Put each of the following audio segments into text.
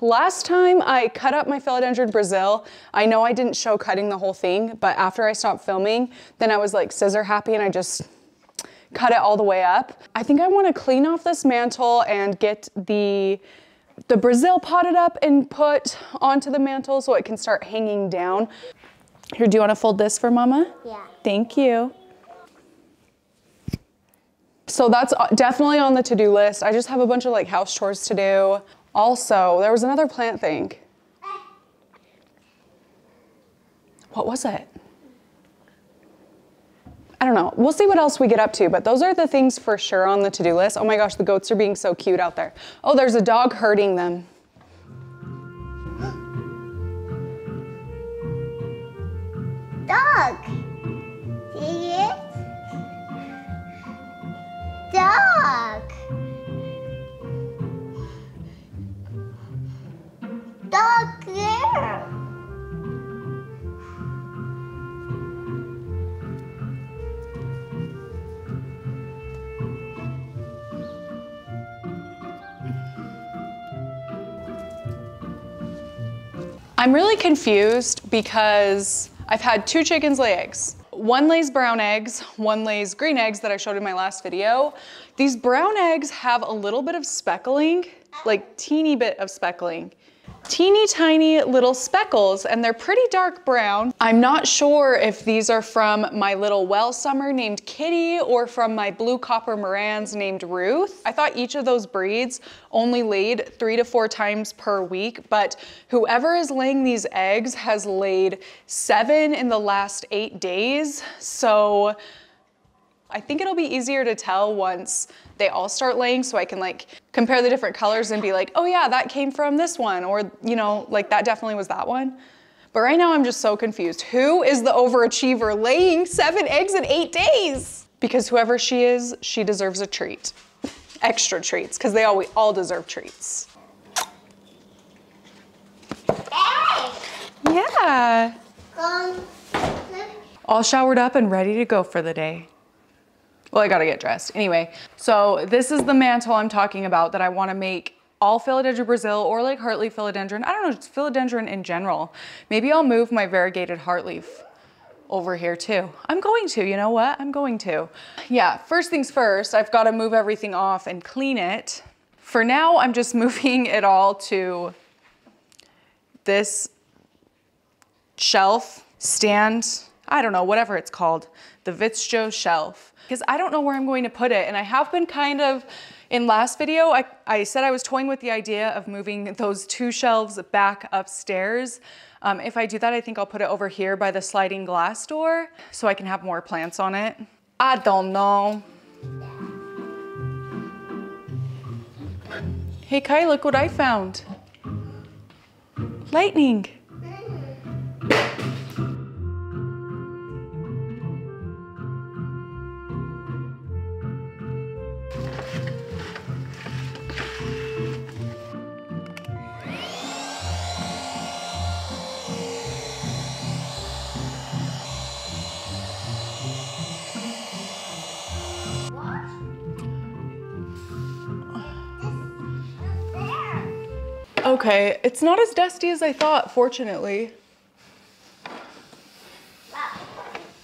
Last time I cut up my philodendron Brazil, I know I didn't show cutting the whole thing, but after I stopped filming, then I was like scissor happy and I just cut it all the way up. I think I wanna clean off this mantle and get the the Brazil potted up and put onto the mantle so it can start hanging down. Here, do you wanna fold this for mama? Yeah. Thank you. So that's uh, definitely on the to-do list. I just have a bunch of like house chores to do. Also, there was another plant thing. What was it? I don't know. We'll see what else we get up to, but those are the things for sure on the to-do list. Oh my gosh, the goats are being so cute out there. Oh, there's a dog herding them. Dog. I'm really confused because I've had two chickens lay eggs. One lays brown eggs, one lays green eggs that I showed in my last video. These brown eggs have a little bit of speckling, like teeny bit of speckling. Teeny tiny little speckles and they're pretty dark brown. I'm not sure if these are from my little Welsummer named Kitty or from my blue copper Marans named Ruth. I thought each of those breeds only laid three to four times per week, but whoever is laying these eggs has laid seven in the last eight days. So I think it'll be easier to tell once they all start laying so I can like compare the different colors and be like, oh yeah, that came from this one or you know, like that definitely was that one. But right now I'm just so confused. Who is the overachiever laying seven eggs in eight days? Because whoever she is, she deserves a treat. Extra treats, because they all, we all deserve treats. Yeah. Um, Come. all showered up and ready to go for the day. Well, I gotta get dressed. Anyway, so this is the mantle I'm talking about that I wanna make all philodendron Brazil or like heartleaf philodendron. I don't know, just philodendron in general. Maybe I'll move my variegated heartleaf over here too. I'm going to, you know what? I'm going to. Yeah, first things first, I've gotta move everything off and clean it. For now, I'm just moving it all to this shelf, stand, I don't know, whatever it's called, the Vittsjö shelf, because I don't know where I'm going to put it. And I have been kind of, in last video, I, I said I was toying with the idea of moving those two shelves back upstairs. Um, if I do that, I think I'll put it over here by the sliding glass door so I can have more plants on it. I don't know. Hey Kai, look what I found. Lightning. Okay, it's not as dusty as I thought, fortunately.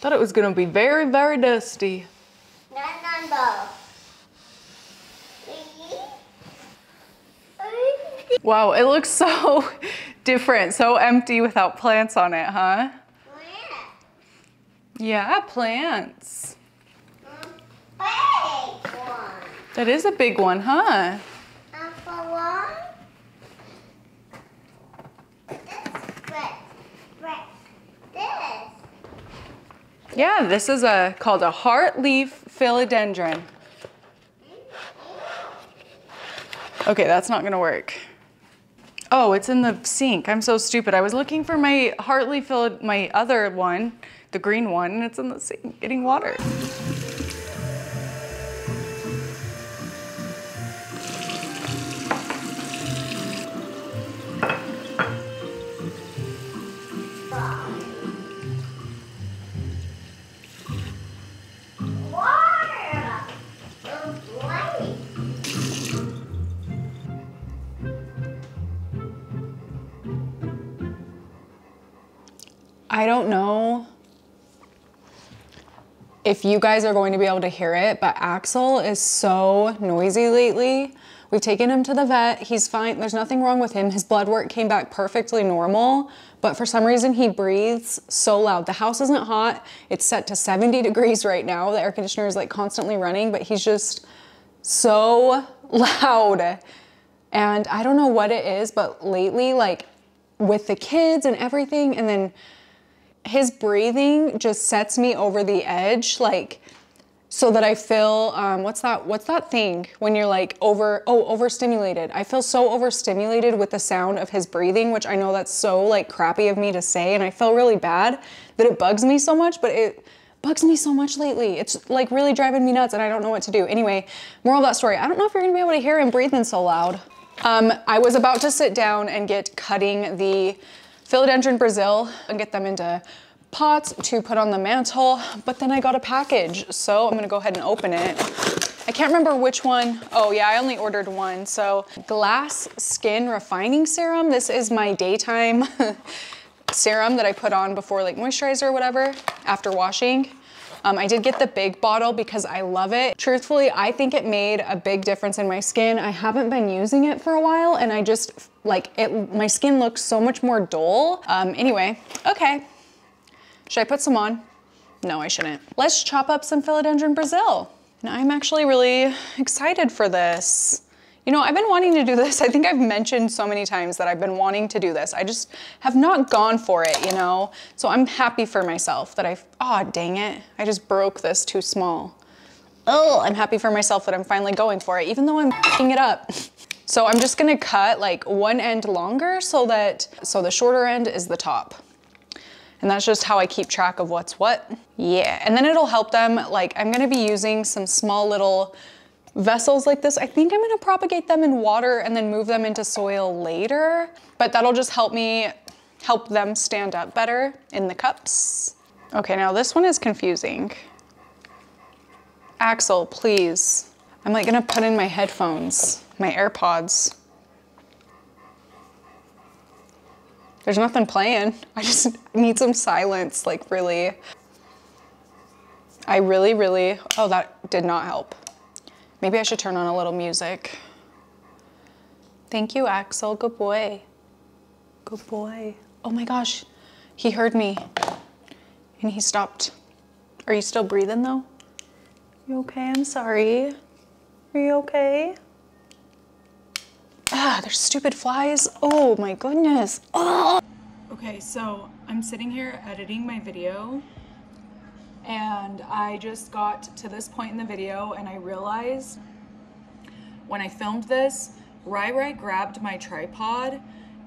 Thought it was gonna be very, very dusty. Wow, it looks so different, so empty without plants on it, huh? Yeah, plants. That is a big one, huh? Yeah, this is a called a heartleaf philodendron. Okay, that's not gonna work. Oh, it's in the sink. I'm so stupid. I was looking for my heartleaf philod my other one, the green one, and it's in the sink getting water. I don't know if you guys are going to be able to hear it, but Axel is so noisy lately. We've taken him to the vet. He's fine. There's nothing wrong with him. His blood work came back perfectly normal, but for some reason he breathes so loud. The house isn't hot. It's set to 70 degrees right now. The air conditioner is like constantly running, but he's just so loud. And I don't know what it is, but lately, like with the kids and everything, and then his breathing just sets me over the edge, like so that I feel um, what's that? What's that thing when you're like over oh overstimulated? I feel so overstimulated with the sound of his breathing, which I know that's so like crappy of me to say, and I feel really bad that it bugs me so much, but it bugs me so much lately. It's like really driving me nuts, and I don't know what to do. Anyway, moral of that story: I don't know if you're gonna be able to hear him breathing so loud. Um, I was about to sit down and get cutting the philodendron Brazil and get them into pots to put on the mantle, but then I got a package. So I'm gonna go ahead and open it. I can't remember which one. Oh yeah, I only ordered one. So Glass Skin Refining Serum. This is my daytime serum that I put on before like moisturizer or whatever after washing. Um, I did get the big bottle because I love it. Truthfully, I think it made a big difference in my skin. I haven't been using it for a while and I just like it, my skin looks so much more dull. Um, anyway, okay. Should I put some on? No, I shouldn't. Let's chop up some philodendron Brazil. Now I'm actually really excited for this. You know, I've been wanting to do this. I think I've mentioned so many times that I've been wanting to do this. I just have not gone for it, you know? So I'm happy for myself that I, oh, dang it. I just broke this too small. Oh, I'm happy for myself that I'm finally going for it, even though I'm picking it up. So I'm just gonna cut like one end longer so that, so the shorter end is the top. And that's just how I keep track of what's what. Yeah, and then it'll help them, like I'm gonna be using some small little vessels like this. I think I'm gonna propagate them in water and then move them into soil later, but that'll just help me help them stand up better in the cups. Okay, now this one is confusing. Axel, please. I'm like gonna put in my headphones, my AirPods. There's nothing playing. I just need some silence, like really. I really, really, oh, that did not help. Maybe I should turn on a little music. Thank you, Axel. Good boy. Good boy. Oh my gosh, he heard me and he stopped. Are you still breathing though? You okay? I'm sorry. Are you okay? Ah, there's stupid flies. Oh my goodness. Oh. Okay, so I'm sitting here editing my video and I just got to this point in the video and I realized when I filmed this, Rai Rai grabbed my tripod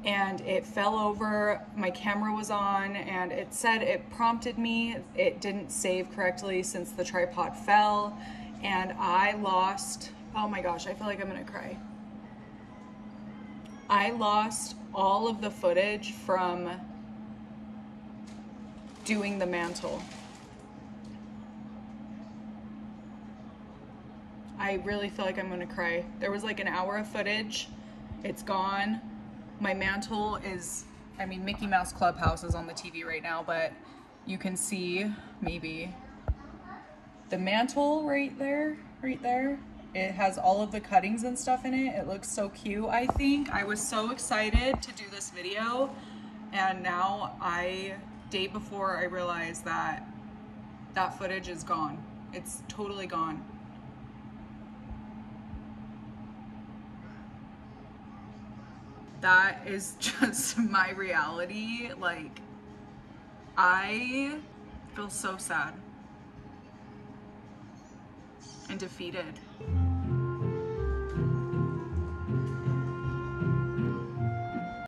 and it fell over, my camera was on and it said it prompted me, it didn't save correctly since the tripod fell and I lost, oh my gosh, I feel like I'm gonna cry. I lost all of the footage from doing the mantle. I really feel like I'm gonna cry. There was like an hour of footage. It's gone. My mantle is, I mean, Mickey Mouse Clubhouse is on the TV right now, but you can see maybe the mantle right there, right there. It has all of the cuttings and stuff in it. It looks so cute, I think. I was so excited to do this video and now I, day before I realized that that footage is gone. It's totally gone. That is just my reality. Like, I feel so sad and defeated.